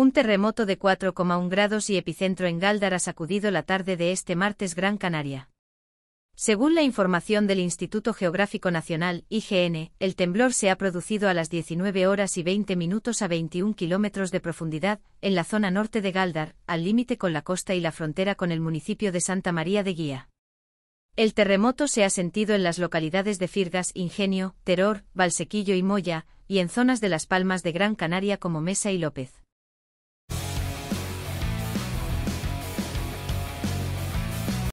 Un terremoto de 4,1 grados y epicentro en Galdar ha sacudido la tarde de este martes Gran Canaria. Según la información del Instituto Geográfico Nacional, IGN, el temblor se ha producido a las 19 horas y 20 minutos a 21 kilómetros de profundidad, en la zona norte de Galdar, al límite con la costa y la frontera con el municipio de Santa María de Guía. El terremoto se ha sentido en las localidades de Firgas, Ingenio, Teror, Valsequillo y Moya, y en zonas de las Palmas de Gran Canaria como Mesa y López.